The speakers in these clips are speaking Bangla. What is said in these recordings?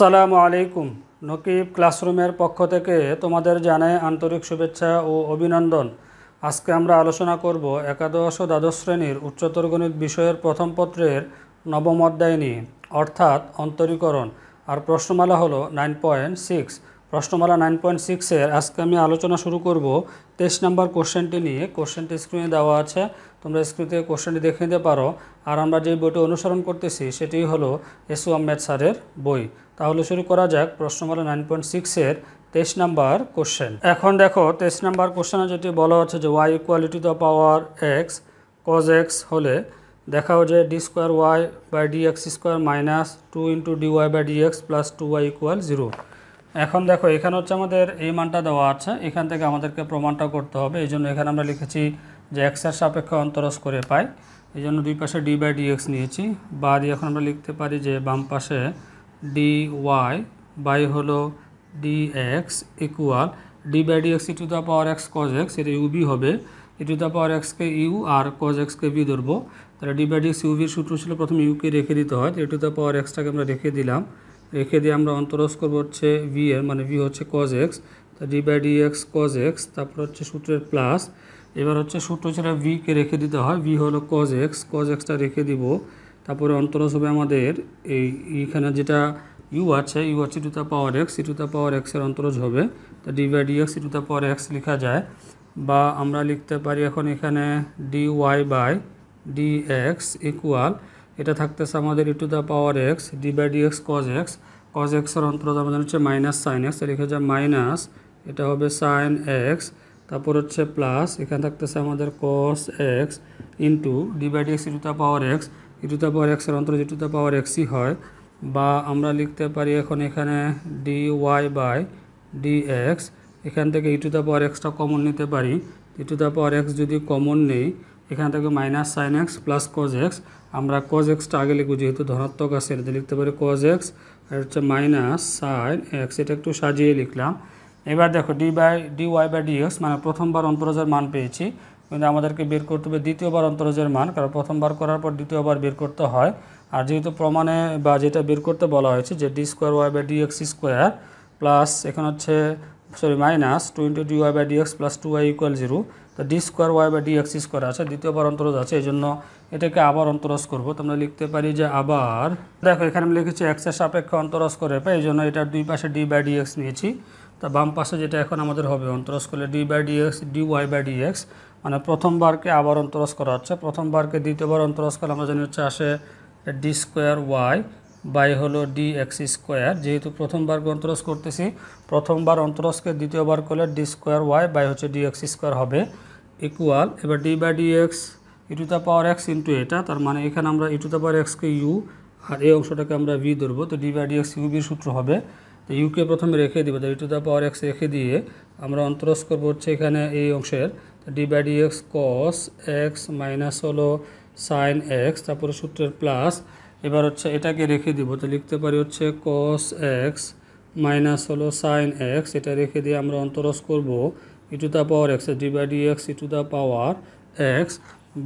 আসসালামু আলাইকুম। নকিব ক্লাসরুমের পক্ষ থেকে তোমাদের জানাই আন্তরিক শুভেচ্ছা ও অভিনন্দন। আজকে আমরা আলোচনা করব একাদশ ও দ্বাদশ শ্রেণির উচ্চতর গণিত বিষয়ের প্রথম পত্রের নবম অধ্যায় নিয়ে, অর্থাৎ অন্তরীকরণ। আর প্রশ্নমালা হলো নাইন পয়েন্ট সিক্স প্রশ্নমালা নাইন পয়েন্ট সিক্সের আজকে আমি আলোচনা শুরু করব তেইশ নম্বর কোশ্চেনটি নিয়ে। কোশ্চেনটি স্ক্রিনে দেওয়া আছে, তোমরা স্ক্রিন কোশ্চেনটি দেখে নিতে পারো। আর আমরা যে বইটি অনুসরণ করতেছি সেটি হলো এসু আহমেদ স্যারের বই। তাহলে শুরু করা যাক প্রশ্নমালা নাইন পয়েন্ট সিক্সের তেইশ নাম্বার কোশ্চেন। এখন দেখো, তেইশ নাম্বার কোশ্চেনে যেটি বলা হচ্ছে যে y equal e to the power x cos x হলে দেখাও যে d square y by d x square minus two into d y by d x plus two y equal zero এখন দেখো, এখানে হচ্ছে আমাদের এই মানটা দেওয়া আছে। এখান থেকে আমাদেরকে প্রমাণটা করতে হবে। এই জন্য এখানে আমরা লিখেছি যে এক্সের সাপেক্ষে অন্তরস করে পাই। এই জন্য দুই পাশে ডি বাই ডি এক্স নিয়েছি। বা দিয়ে এখন আমরা লিখতে পারি যে বাম পাশে ডি ওয়াই বাই হলো d x equal d by d x e to the power x cos x এটা ইউবি হবে ই টু দ্য পাওয়ার এক্সকে ইউ আর কজ এক্সকে বি ধরবো। তাহলে ডি বাই ডি এক্স ইউবির সূত্র ছিল প্রথমে ইউকে রেখে দিতে হয়। ই টু দ্য পাওয়ার এক্সটাকে আমরা রেখে দিলাম। রেখে দিয়ে আমরা অন্তরস করব হচ্ছে ভি এর মানে ভি হচ্ছে কজ এক্স তা d by d x cos x তারপর হচ্ছে সূত্রের প্লাস এবার হচ্ছে সূত্র ছিল ভিকে রেখে দিতে হয় ভি হলো কজ এক্স কজ এক্সটা রেখে দিব, তারপরে অন্তরস হবে আমাদের এই এইখানে যেটা ইউ আছে ইউ হচ্ছে to the power x e to the power এক্সের অন্তরজ হবে, তা d by d x e to the power x লেখা যায়, বা আমরা লিখতে পারি এখন এখানে d y by d x equal এটা থাকতেছে আমাদের e to the power x d by d x cos x cos এক্সের অন্তরজ আমাদের হচ্ছে মাইনাস সাইন এক্স লেখা যায় মাইনাস এটা হবে সাইন এক্স তারপর হচ্ছে প্লাস এখানে থাকতেছে আমাদের cos x into d by d x e to the power x e to the power এক্সের অন্তর ই টু দ্য পাওয়ার এক্সই হয়, বা আমরা লিখতে পারি এখন এখানে D Y by D X এখান থেকে ই টু দ্য পাওয়ার এক্সটা কমন নিতে পারি e to the power x যদি কমন নেই, এখান থেকে minus sine x plus cos x আমরা কজ এক্সটা আগে লিখব, যেহেতু ধনাত্মক আছে, এটা লিখতে পারি কজ এক্স আর হচ্ছে মাইনাস সাইন এক্স এটা একটু সাজিয়ে লিখলাম। এবার দেখো d by d y by d x মানে প্রথমবার অন্তরজের মান পেয়েছি। কিন্তু আমাদেরকে বের করতে হবে দ্বিতীয়বার অন্তরজের মান, কারণ প্রথমবার করার পর দ্বিতীয়বার বের করতে হয়। আর যেহেতু প্রমাণে বা যেটা বের করতে বলা হয়েছে যে d square y by d x square plus এখানে হচ্ছে sorry minus two into d y by d x plus two y equal zero তো d square y by d x square আছে দ্বিতীয়বার অন্তরজ আছে, এই জন্য এটাকে আবার অন্তরজ করব। তোমরা লিখতে পারি যে আবার, দেখো এখানে আমি লিখেছি এক্সের সাপেক্ষে অন্তরজ করে পাই এই জন্য এটার দুই পাশে ডি বাই ডি এক্স নিয়েছি। তা বাম পাশে যেটা এখন আমাদের হবে, অন্তরজ করলে d by d x d y by d x মানে প্রথমবারকে আবার অন্তরজ করা হচ্ছে। প্রথমবারকে দ্বিতীয়বার অন্তরজ করলে আমরা জানি হচ্ছে আসে ডি স্কোয়ার ওয়াই বাই হলো ডি এক্স স্কোয়ার যেহেতু প্রথমবার অন্তরজ করতেছি, প্রথমবার অন্তরজকে দ্বিতীয়বার করলে ডি স্কোয়ার ওয়াই বাই হচ্ছে ডি এক্স স্কোয়ার হবে ইকুয়াল এবার d by d x e to the power x into এটা, তার মানে এখানে আমরা ই টু দ্য পাওয়ার এক্সকে ইউ আর এই অংশটাকে আমরা ভি ধরবো, তো ডি বাই ডি এক্স ইউবির সূত্র হবে। তো ইউকে প্রথমে রেখে দিব e to the power x রেখে দিয়ে আমরা অন্তরস করব হচ্ছে এখানে এই অংশের। D by d x cos x minus হলো সাইন এক্স তারপরে সূত্রের প্লাস এবার হচ্ছে এটাকে রেখে দিব, তো লিখতে পারি হচ্ছে কস এক্স মাইনাস হলো সাইন এক্স এটা রেখে দিয়ে আমরা অন্তরস করব e to the power x d d x e to the power x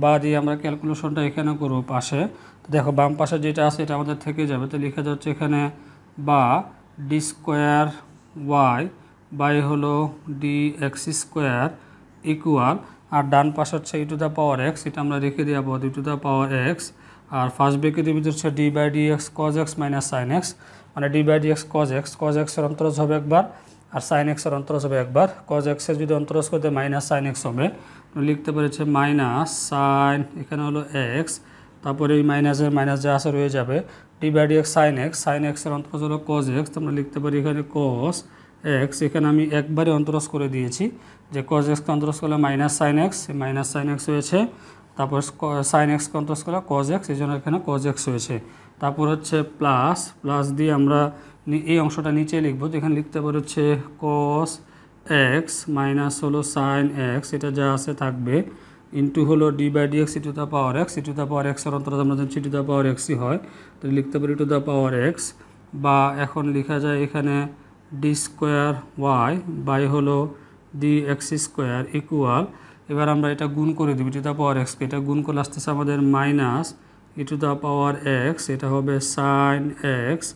বা দিয়ে আমরা ক্যালকুলেশনটা এখানে করব পাশে। দেখো, বাম পাশে যেটা আছে এটা আমাদের থেকে যাবে, তো লেখা যাচ্ছে এখানে বা ডি স্কোয়ার ওয়াই বাই হলো ডি এক্স স্কোয়ার ইকুয়াল আর ডান পাশে হচ্ছে e to the power x এটা আমরা রেখে দেওয়া e to the power x R first ব্রেকের ভিতরে হচ্ছে d by d x cos x minus sine x মানে d by d x cos x cos এক্সের অন্তরজ হবে একবার আর সাইন এক্সের অন্তরজ হবে একবার। কজ এক্সের যদি অন্তরজ করতে মাইনাস সাইন এক্স হবে লিখতে পেরেছে মাইনাস সাইন এখানে হলো এক্স তারপরে এই মাইনাসের মাইনাস যা আছে রয়ে যাবে। D by d x sine x sine এক্সের অন্তরজ হলো কজ এক্স আমরা লিখতে পারি এখানে কস এক্স এখানে আমি একবারে অন্তরজ করে দিয়েছি। যে কজ এক্সকে অন্তরজ করলে minus sine x minus sine x হয়েছে তারপর সাইন এক্স অন্তরজ করলে কজ এক্স এই জন্য এখানে কজ এক্স হয়েছে তারপর হচ্ছে প্লাস প্লাস দিয়ে আমরা এই অংশটা নিচে লিখব এখানে লিখতে পারি হচ্ছে কস এক্স মাইনাস হলো সাইন এক্স এটা যা আছে থাকবে ইন্টু হলো d by d x to the power x e to the power এক্সের অন্তর আমরা জানছি টু দ্য পাওয়ার এক্সই হয় তো লিখতে পারি টু দ্য পাওয়ার এক্স বা এখন লেখা যায় এখানে ডি স্কোয়ার ওয়াই বাই হলো ডি এক্স স্কোয়ার ইকুয়াল এবার আমরা এটা গুণ করে দিবি টু দ্য পাওয়ার এক্সকে এটা গুণ করলে আসতেছে আমাদের minus e to the power x এটা হবে সাইন এক্স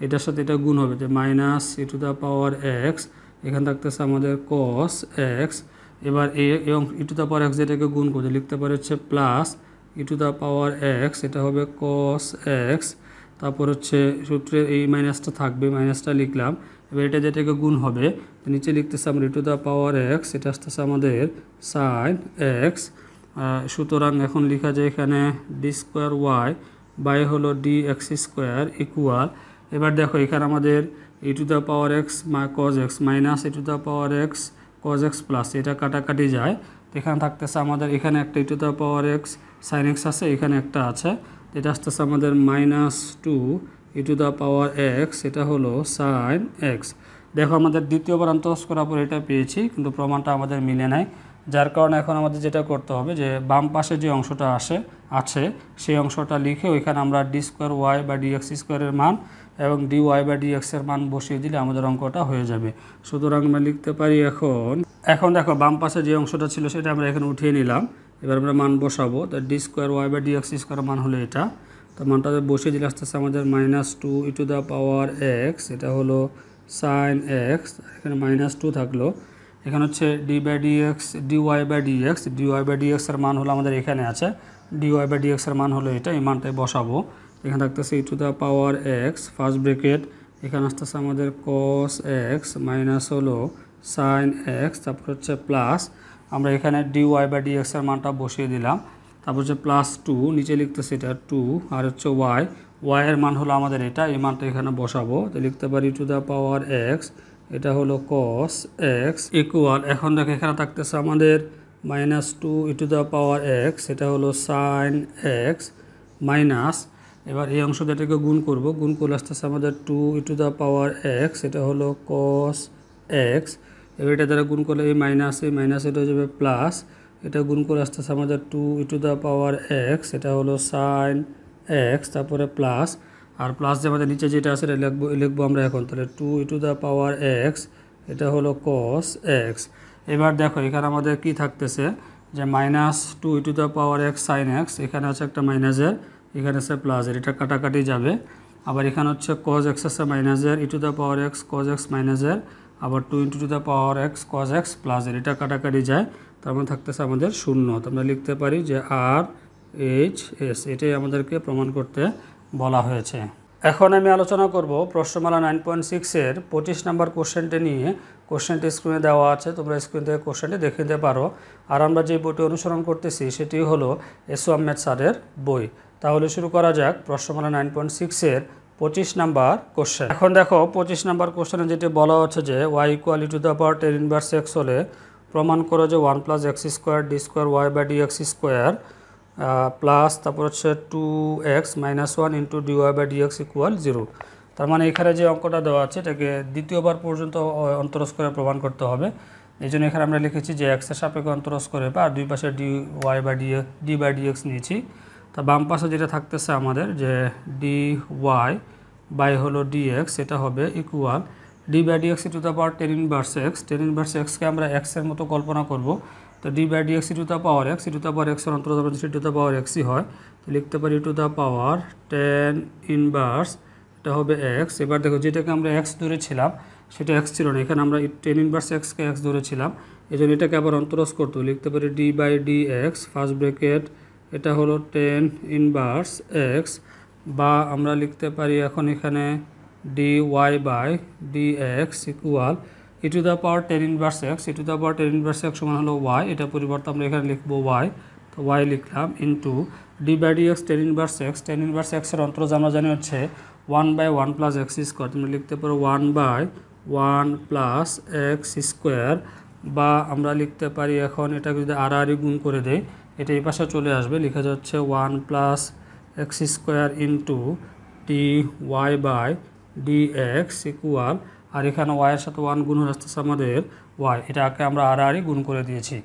এটার সাথে এটা গুণ হবে যে minus e to the power x এখানে থাকতেছে আমাদের কস এক্স এবার এ, এবং e to the power x যেটাকে গুণ করতে লিখতে পারে হচ্ছে plus e to the power x এটা হবে কস এক্স তারপর হচ্ছে সূত্রে এই মাইনাসটা থাকবে, মাইনাসটা লিখলাম। এবার এটা যেটাকে গুণ হবে নিচে লিখতেছে আমরা টু দ্য পাওয়ার এক্স এটা আসতেছে আমাদের সাইন এক্স সুতরাং এখন লেখা যায় এখানে ডি স্কোয়ার ওয়াই বাই হলো ডি এক্স স্কোয়ার ইকুয়াল এবার দেখো, এখানে আমাদের e to the power x cos x minus e to the power x cos x plus এটা কাটাকাটি যায়। এখানে থাকতেছে আমাদের, এখানে একটা e to the power x sine x আছে, এখানে একটা আছে। এটা আসতেছে আমাদের minus two e to the power x এটা হলো সাইন এক্স দেখো আমাদের দ্বিতীয়বার অন্তরস করার পর এটা পেয়েছি, কিন্তু প্রমাণটা আমাদের মিলে নাই। যার কারণে এখন আমাদের যেটা করতে হবে যে, বাম পাশে যে অংশটা আসে, আছে, সেই অংশটা লিখে ওইখানে আমরা ডি স্কোয়ার ওয়াই বা ডিএক্স স্কোয়ারের মান এবং ডি ওয়াই বা ডিএক্সের মান বসিয়ে দিলে আমাদের অঙ্কটা হয়ে যাবে। সুতরাং আমরা লিখতে পারি এখন এখন দেখো বাম পাশে যে অংশটা ছিল সেটা আমরা এখানে উঠিয়ে নিলাম। এবার আমরা মান বসাবো। তো ডি স্কোয়ার ওয়াই বা ডিএক্স স্কোয়ার মান হলো এটা। তো মানটা বসিয়ে দিলে আস্তে আস্তে আমাদের minus two e to the power x এটা হলো সাইন এক্স এখানে মাইনাস টু থাকল। এখানে হচ্ছে d by d x d y by d x d y by d এক্সের মান হলো আমাদের এখানে আছে। ডি ওয়াই বাই ডি এক্সের মান হলো এটা, এই মানটাই বসাবো। এখানে থাকতেছে e to the power x first bracket এখানে আসতেছে আমাদের কস এক্স মাইনাস হলো সাইন এক্স তারপর হচ্ছে প্লাস আমরা এখানে ডি ওয়াই বাই ডি এক্সের মানটা বসিয়ে দিলাম। তারপর হচ্ছে প্লাস টু নিচে লিখতেছে এটা টু আর হচ্ছে ওয়াই ওয়াইয়ের মান হলো আমাদের এটা, এই মানটা এখানে বসাবো। তো লিখতে পারি টু দ্য পাওয়ার এক্স এটা হলো কস এক্স ইকুয়াল এখন দেখো এখানে থাকতেছে আমাদের minus two e to the power x এটা হলো সাইন এক্স মাইনাস এবার এই অংশ যেটাকে গুণ করব। গুণ করলে আসতেছে আমাদের two e to the power x এটা হলো কস এক্স এবার এটা দ্বারা গুণ করলে এই মাইনাস এই মাইনাস এটা হয়ে যাবে প্লাস এটা গুণ করে আসতেছে আমাদের two e to the power x এটা হলো সাইন এক্স তারপরে প্লাস আর প্লাস যে আমাদের নিচে যেটা আছে, এটা লিখব লিখব আমরা এখন। তাহলে two e to the power x এটা হলো কস এক্স এবার দেখো, এখানে আমাদের কি থাকতেছে? যে minus two e to the power x sine x এখানে আছে একটা মাইনাসের এখানে আছে প্লাসের এটা কাটাকাটি যাবে। আবার এখানে হচ্ছে কজ এক্স আছে মাইনাসের e to the power x cos x মাইনাসের আবার two into to the power x cos x প্লাসের এটা কাটাকাটি যায়, তার মানে থাকতেছে আমাদের শূন্য। তো আমরা লিখতে পারি যে আর এইচ এস এটাই আমাদেরকে প্রমাণ করতে বলা হয়েছে। এখন আমি আলোচনা করব প্রশ্নমালা নাইন পয়েন্ট সিক্সের পঁচিশ নাম্বার কোশ্চেনটি নিয়ে। কোশ্চেনটি স্ক্রিনে দেওয়া আছে, তোমরা স্ক্রিন থেকে কোশ্চেনটি দেখে নিতে পারো। আর আমরা যে বইটি অনুসরণ করতেছি, সেটি হলো এসো আহমেদ স্যারের বই। তাহলে শুরু করা যাক প্রশ্নমালা নাইন পয়েন্ট সিক্সের পঁচিশ নাম্বার কোশ্চেন এখন দেখো, পঁচিশ নাম্বার কোশ্চেনে যেটি বলা হচ্ছে যে y equal e to the power tan inverse x হলে প্রমাণ করো যে one plus x square d square y by d x square plus তারপর হচ্ছে two x minus one into d y by d x equal zero তার মানে এখানে যে অঙ্কটা দেওয়া আছে, এটাকে দ্বিতীয়বার পর্যন্ত অন্তরস করে প্রমাণ করতে হবে। এই জন্য এখানে আমরা লিখেছি যে এক্সের সাপেক্ষে অন্তরস করে বা দুই পাশে d y by d d by d x নিয়েছি। তা বাম পাশে যেটা থাকতেছে আমাদের যে ডি ওয়াই বাই হলো ডি এক্স এটা হবে equal d by d to the power tan inverse x tan inverse এক্সকে আমরা এক্সের মতো কল্পনা করব। তো d by d to the power x to the power এক্সের অন্তর্গত টু দ্য পাওয়ার এক্সই হয়, তো লিখতে পারি to the power tan inverse এটা হবে এক্স এবার দেখো যেটাকে আমরা এক্স ধরেছিলাম, সেটা এক্স ছিল না। এখানে আমরা টেন ইনভার্স এক্সকে এক্স ধরেছিলাম। এই জন্য এটাকে আবার অন্তরস করতে লিখতে পারি d by d x first bracket এটা হলো টেন ইনভার্স এক্স বা আমরা লিখতে পারি এখন এখানে d y by d x equal e to the power tan inverse x e to the power tan inverse x সমান হলো ওয়াই এটা পরিবর্তে আমরা এখানে লিখব ওয়াই তো ওয়াই লিখলাম into d by d x tan inverse x tan inverse এক্সের অন্তরজ আমরা জানি হচ্ছে one by one plus x square তুমি লিখতে পারো one by one plus x square বা আমরা লিখতে পারি এখন এটাকে যদি আড়াআড়ি গুণ করে দেয় এটা এই পাশে চলে আসবে। লেখা যাচ্ছে one plus x square into d y by d x equal আর এখানে ওয়াইয়ের সাথে ওয়ান গুণ আসতেছে আমাদের ওয়াই এটাকে আমরা আড়াআড়ি গুণ করে দিয়েছি।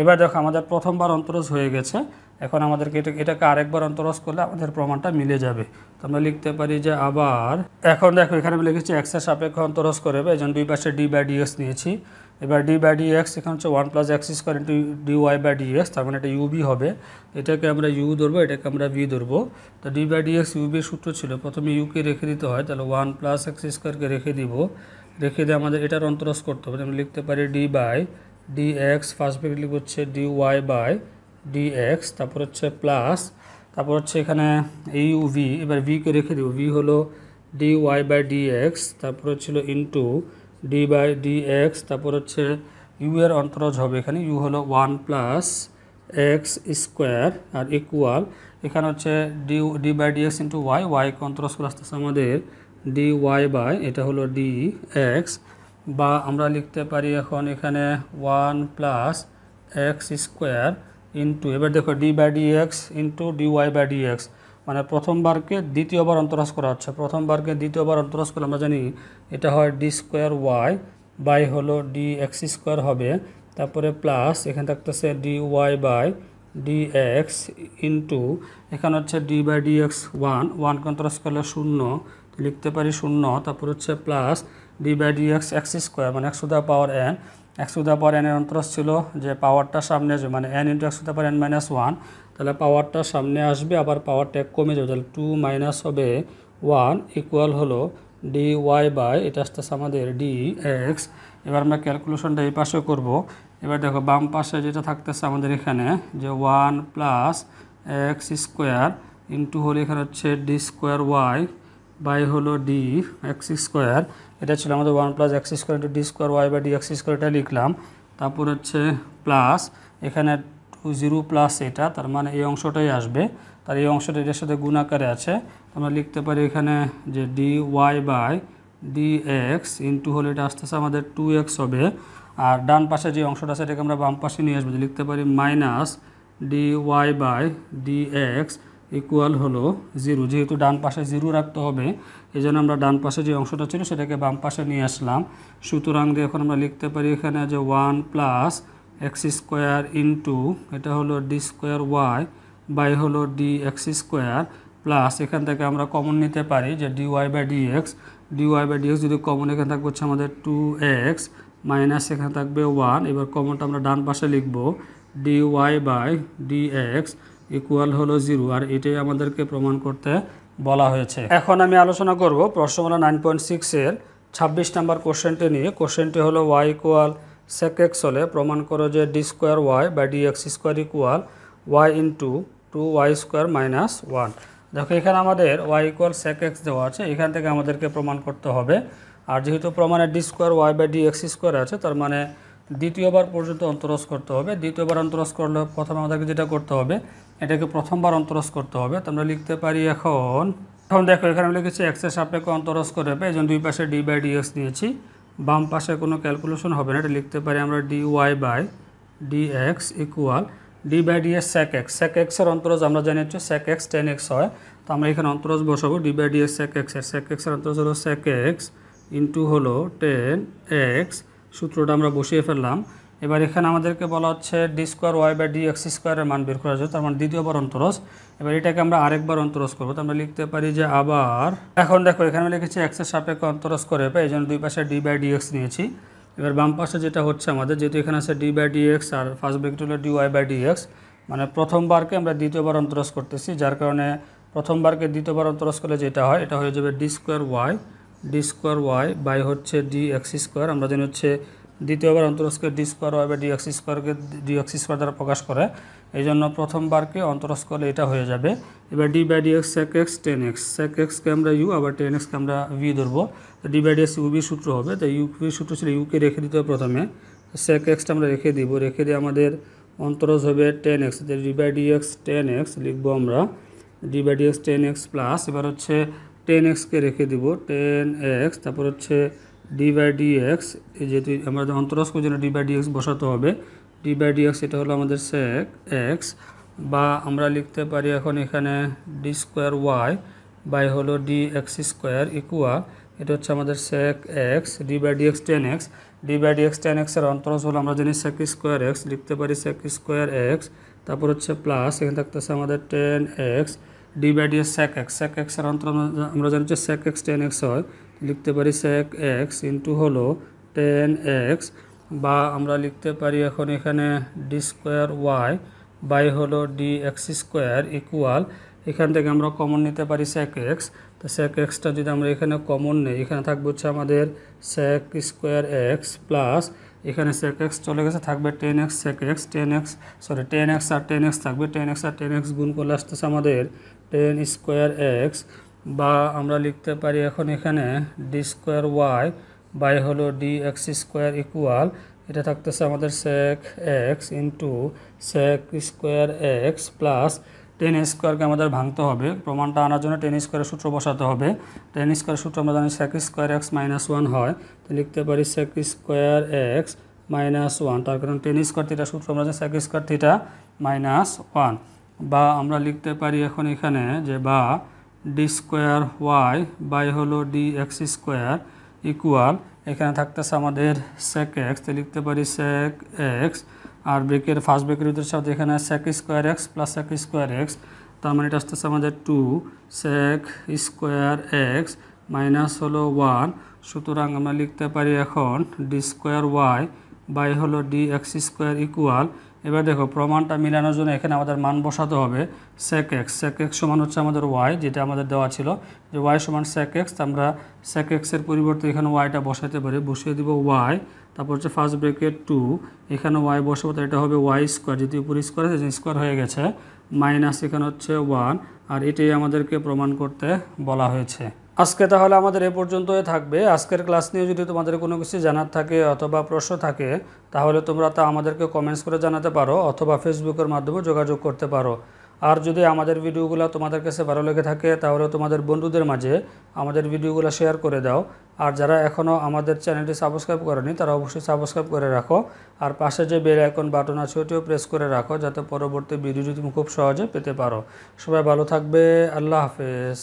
এবার দেখো, আমাদের প্রথমবার অন্তরজ হয়ে গেছে। এখন আমাদেরকে এটা এটাকে আরেকবার অন্তরজ করলে আমাদের প্রমাণটা মিলে যাবে। তো আমরা লিখতে পারি যে আবার এখন দেখো, এখানে আমি লিখেছি এক্সের সাপেক্ষে অন্তরজ করে এই জন্য দুই পাশে ডি বাই ডিএক্স নিয়েছি। এবার ডি বাই ডি এক্স এখানে হচ্ছে one plus x square into d y by d x তার মানে এটা ইউবি হবে। এটাকে আমরা ইউ ধরবো, এটাকে আমরা ভি ধরবো। তো ডি বাই ডি এক্স ইউবির সূত্র ছিল, প্রথমে ইউকে রেখে দিতে হয়, তাহলে ওয়ান প্লাস এক্স স্কোয়ারকে রেখে দিব। রেখে দিয়ে আমাদের এটার অন্তরজ করতে হবে, আমরা লিখতে পারি d by d x first bracket লিখব হচ্ছে d y by d x তারপর হচ্ছে প্লাস তারপর হচ্ছে এখানে ইউ ভি এবার ভিকে রেখে দিব। ভি হলো d y by d x তারপর হচ্ছিল into d by d x তারপর হচ্ছে ইউ এর অন্তরজ হবে এখানে ইউ হলো ওয়ান প্লাস এক্স স্কোয়ার আর ইকুয়াল এখানে হচ্ছে d d by d x into y ওয়াইকে অন্তরজ করে আসতেছে আমাদের ডি ওয়াই বাই এটা হলো ডি এক্স বা আমরা লিখতে পারি এখন এখানে one plus x square into এবার দেখো d by d x into d y by d x মানে প্রথমবারকে দ্বিতীয়বার অন্তরাজ করা হচ্ছে। প্রথমবারকে দ্বিতীয়বার অন্তরাজ করলে আমরা জানি এটা হয় ডি স্কোয়ার ওয়াই বাই হলো ডি এক্স স্কোয়ার হবে। তারপরে প্লাস এখানে থাকতেছে d y by d x into এখানে হচ্ছে d by d x one ওয়ানকে অন্তরাজ করলে শূন্য, লিখতে পারি শূন্য, তারপর হচ্ছে plus d by d x x square মানে x to the power n x to the এনের অন্তরস ছিল যে পাওয়ারটা সামনে আসবে মানে n into x to the n minus one তাহলে পাওয়ারটা সামনে আসবে, আবার পাওয়ারটা কমে যাবে, তাহলে টু মাইনাস হবে ওয়ান ইকুয়াল হলো ডি ওয়াই বাই এটা আসতেছে আমাদের ডি এক্স এবার আমরা ক্যালকুলেশনটা এই পাশে করব, এবার দেখো বাম পাশে যেটা থাকতেছে আমাদের এখানে, যে one plus x square into হলো এখানে হচ্ছে ডি স্কোয়ার ওয়াই বাই হলো ডি এক্স স্কোয়ার। এটা ছিল আমাদের one plus x square into d square y by d x square এটা লিখলাম। তারপর হচ্ছে প্লাস, এখানে টু জিরো প্লাস এটা, তার মানে এই অংশটাই আসবে। তার এই অংশটা এটার সাথে গুণাকারে আছে। আমরা লিখতে পারি এখানে যে d y by d x into হলে এটা আসতেছে আমাদের টু এক্স হবে। আর ডান পাশে যে অংশটা আছে, এটাকে আমরা বাম পাশে নিয়ে আসব। লিখতে পারি minus d y by d x equal হলো জিরো। যেহেতু ডান পাশে জিরো রাখতে হবে এই জন্য আমরা ডান পাশে যে অংশটা ছিল সেটাকে বাম পাশে নিয়ে আসলাম। সুতরাং দিয়ে এখন আমরা লিখতে পারি এখানে যে one plus x square into এটা হলো ডি স্কোয়ার ওয়াই বাই হলো ডি এক্স স্কোয়ার প্লাস এখান থেকে আমরা কমন নিতে পারি যে d y by d x d y by d x যদি কমন এখানে থাকবে হচ্ছে আমাদের টু এক্স মাইনাস এখানে থাকবে ওয়ান এবার কমনটা আমরা ডান পাশে লিখব d y by d x equal হলো জিরো আর এটাই আমাদেরকে প্রমাণ করতে বলা হয়েছে। এখন আমি আলোচনা করব প্রশ্নমালা নাইন পয়েন্ট সিক্সের ছাব্বিশ নাম্বার কোশ্চেনটি নিয়ে। কোশ্চেনটি হলো ওয়াই ইকুয়াল সেক এক্স হলে প্রমাণ করো যে ডি স্কোয়ার ওয়াই বা d x square equal y into two y square minus one দেখো, এখানে আমাদের ওয়াই ইকুয়াল সেক এক্স দেওয়া আছে, এখান থেকে আমাদেরকে প্রমাণ করতে হবে। আর যেহেতু প্রমাণে d square y by d x square আছে, তার মানে দ্বিতীয়বার পর্যন্ত অন্তরস করতে হবে। দ্বিতীয়বার অন্তরস করলে প্রথমে আমাদেরকে যেটা করতে হবে, এটাকে প্রথমবার অন্তরস করতে হবে। তো আমরা লিখতে পারি এখন এখন দেখো এখানে আমি লিখেছি এক্সের সাপেক্ষে অন্তরস করে হবে এই দুই পাশে ডি বাই ডি এক্স নিয়েছি বাম পাশে কোনো ক্যালকুলেশন হবে না, এটা লিখতে পারি আমরা d y by d x equal d by d x sec x sec এক্সের অন্তরজ আমরা জানি হচ্ছে স্যাক এক্স টেন এক্স হয়। তো আমরা এখানে অন্তরজ বসাবো d by d x sec এক্সের স্যাক এক্সের অন্তরজ হলো স্যাক এক্স ইন্টু হলো টেন এক্স সূত্রটা আমরা বসিয়ে ফেললাম। এবার এখানে আমাদেরকে বলা হচ্ছে d square y by d x স্কোয়ারের মান বের করা যায় তার মানে দ্বিতীয়বার অন্তরস। এবার এটাকে আমরা আরেকবার অন্তরস করব, তো আমরা লিখতে পারি যে আবার, এখন দেখো, এখানে লিখেছি এক্সের সাপেক্ষে অন্তরস করে পাই এই জন্য দুই পাশে ডি বাই ডি এক্স নিয়েছি। এবার বাম পাশে যেটা হচ্ছে আমাদের, যেহেতু এখানে আছে ডি বাই ডি এক্স আর ফার্স্ট ব্রেকেট হলো d y by d x মানে প্রথমবারকে আমরা দ্বিতীয়বার অন্তরস করতেছি, যার কারণে প্রথমবারকে দ্বিতীয়বার অন্তরস করলে যেটা হয়, এটা হয়ে যাবে d square y d square y by হচ্ছে ডি এক্স স্কোয়ার আমরা জানি হচ্ছে দ্বিতীয়বার অন্তরস্কে ডি স্কোয়ার ওয়াই বা ডি এক্স স্কোয়ারকে ডি এক্স স্কোয়ার দ্বারা প্রকাশ করে। এই জন্য প্রথমবারকে অন্তরস করলে এটা হয়ে যাবে। এবার d by d x sec x tan x sec এক্সকে আমরা ইউ আবার টেন এক্সকে আমরা ভি ধরবো। তো d by d x u v সূত্র হবে তো ইউ ভি সূত্র ছিল ইউকে রেখে দিতে হবে প্রথমে। সেক এক্সটা আমরা রেখে দিব, রেখে দিয়ে আমাদের অন্তরস হবে tan x d by d x tan x লিখব আমরা। D by d x tan x plus এবার হচ্ছে টেন এক্সকে রেখে দিব, টেন এক্স, তারপর হচ্ছে ডি বাই ডি এক্স যেহেতু আমাদের অন্তরস্ক জন্য ডি বাই ডি এক্স বসাতে হবে ডি বাই ডি এক্স এটা হলো আমাদের সেক এক্স বা আমরা লিখতে পারি এখন এখানে ডি স্কোয়ার ওয়াই বাই হলো ডি এক্স স্কোয়ার ইকুয়াল এটা হচ্ছে আমাদের sec x d by d x tan x d by d x tan এক্সের অন্তরজ হলো আমরা জানি সেক স্কোয়ার এক্স লিখতে পারি সেক স্কোয়ার এক্স তারপর হচ্ছে প্লাস এখানে থাকতেছে আমাদের tan x d by d sec x sec এক্সের অন্তর আমরা- জানি যে সেক এক্স টেন এক্স হয়, লিখতে পারি সেক এক্স ইন্টু হলো টেন এক্স বা আমরা লিখতে পারি এখন এখানে ডি স্কোয়ার ওয়াই বাই হলো ডি এক্স স্কোয়ার ইকুয়াল এখান থেকে আমরা কমন নিতে পারি সেক এক্স তো সেক এক্সটা যদি আমরা এখানে কমন নেই, এখানে থাকবে হচ্ছে আমাদের সেক স্কোয়ার এক্স প্লাস এখানে সেক এক্স চলে গেছে, থাকবে tan x sec x tan x sorry tan x আর টেন এক্স থাকবে টেন এক্স আর টেন এক্স গুণ করলে আসতেছে আমাদের টেন স্কোয়ার এক্স বা আমরা লিখতে পারি এখন এখানে ডি স্কোয়ার ওয়াই বাই হলো ডি এক্স স্কোয়ার ইকুয়াল এটা থাকতেছে আমাদের sec x into sec square x plus tan স্কোয়ারকে আমাদের ভাঙতে হবে। প্রমাণটা আনার জন্য টেন স্কোয়ারের সূত্র বসাতে হবে। টেন স্কোয়ার সূত্র আমরা জানি sec square x minus one হয়। তো লিখতে পারি sec square x minus one তার কারণ টেন স্কোয়ার থিটা সূত্র আমরা জানি sec square theta minus one বা আমরা লিখতে পারি এখন এখানে যে বা ডি স্কোয়ার ওয়াই বাই হলো ডি এক্স স্কোয়ার ইকুয়াল এখানে থাকতেছে আমাদের সেক এক্স তো লিখতে পারি সেক এক্স আর ব্রেকের ফার্স্ট ব্রেকের ভিতরে সাথে এখানে sec square x plus sec square x তার মানে এটা আসতেছে আমাদের two sec square x minus হলো ওয়ান সুতরাং আমরা লিখতে পারি এখন ডি স্কোয়ার ওয়াই বাই হলো ডি এক্স স্কোয়ার ইকুয়াল এবার দেখো, প্রমাণটা মিলানোর জন্য এখানে আমাদের মান বসাতে হবে সেক এক্স সেক এক্স সমান হচ্ছে আমাদের ওয়াই যেটা আমাদের দেওয়া ছিল। যে ওয়াই সমান সেক এক্স আমরা সেক এক্সের পরিবর্তে এখানে ওয়াইটা বসাতে পারি। বসিয়ে দিব ওয়াই তারপর হচ্ছে ফার্স্ট ব্রেকেট টু এখানে ওয়াই বসাবো তো এটা হবে ওয়াই স্কোয়ার যদি উপর স্কোয়ার আছে স্কোয়ার হয়ে গেছে। মাইনাস এখানে হচ্ছে ওয়ান আর এটাই আমাদেরকে প্রমাণ করতে বলা হয়েছে। আজকে তাহলে আমাদের এ পর্যন্তই থাকবে। আজকের ক্লাস নিয়ে যদি তোমাদের কোনো কিছু জানার থাকে অথবা প্রশ্ন থাকে, তাহলে তোমরা তা আমাদেরকে কমেন্টস করে জানাতে পারো অথবা ফেসবুকের মাধ্যমে যোগাযোগ করতে পারো। আর যদি আমাদের ভিডিওগুলো তোমাদের কাছে ভালো লেগে থাকে, তাহলে তোমাদের বন্ধুদের মাঝে আমাদের ভিডিওগুলো শেয়ার করে দাও। আর যারা এখনও আমাদের চ্যানেলটি সাবস্ক্রাইব করেনি, তারা অবশ্যই সাবস্ক্রাইব করে রাখো। আর পাশে যে বেল আইকন বাটন আছে, ওটিও প্রেস করে রাখো, যাতে পরবর্তী ভিডিওটি তুমি খুব সহজে পেতে পারো। সবাই ভালো থাকবে, আল্লাহ হাফেজ।